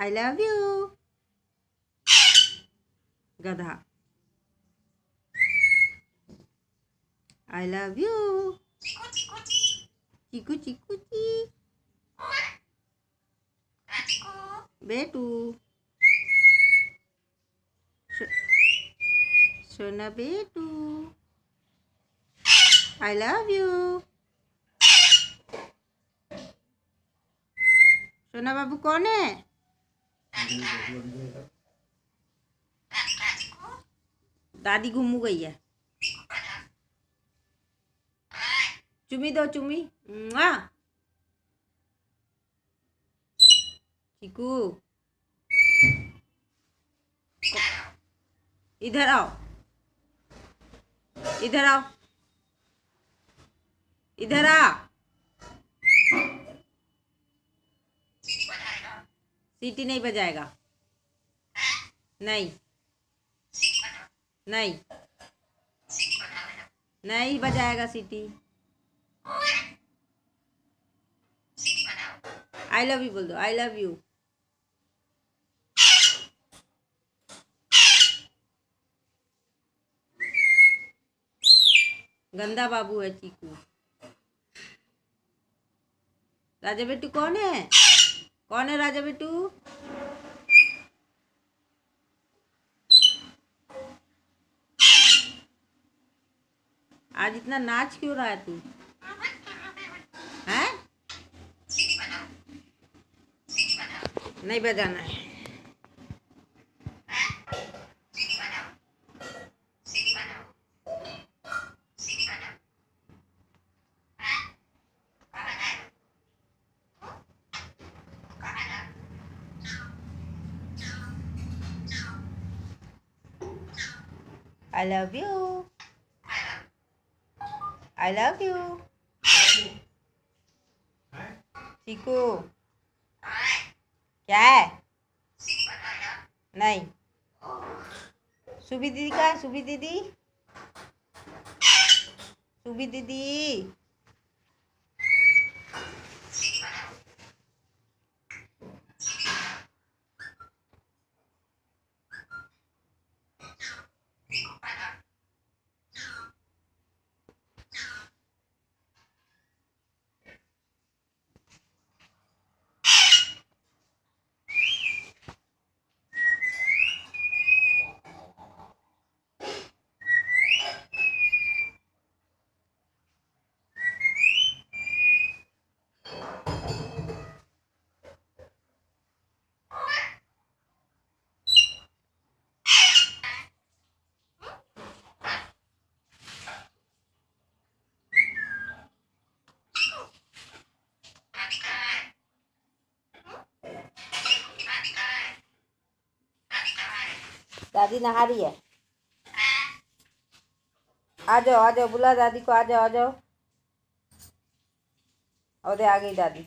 I love you गधा I love you चीकू चीकू ची बेटू सोना बेटू आई लव यू सोना बाबू कौन है दादी घूमू गई है। चुमी दो चुमी। चीकू। इधर आओ। इधर आओ। इधर आ। सीटी नहीं बजाएगा। नहीं। नहीं। नहीं बजाएगा सीटी। आई लव यू बोल दो। आई लव यू गंदा बाबू है चीकू। राजा बेटू कौन है? कौन है राजा बिट्टू? आज इतना नाच क्यों रहा है तू? हैं? नहीं बजाना है। I love you. I love you. चीकू क्या है? नहीं. सुबी दीदी का सुबी दीदी? सुबी दीदी। दादी नहा रही है? आ जाओ आ जाओ बुला दादी को आ जाओ आ जाओ और आ गई दादी।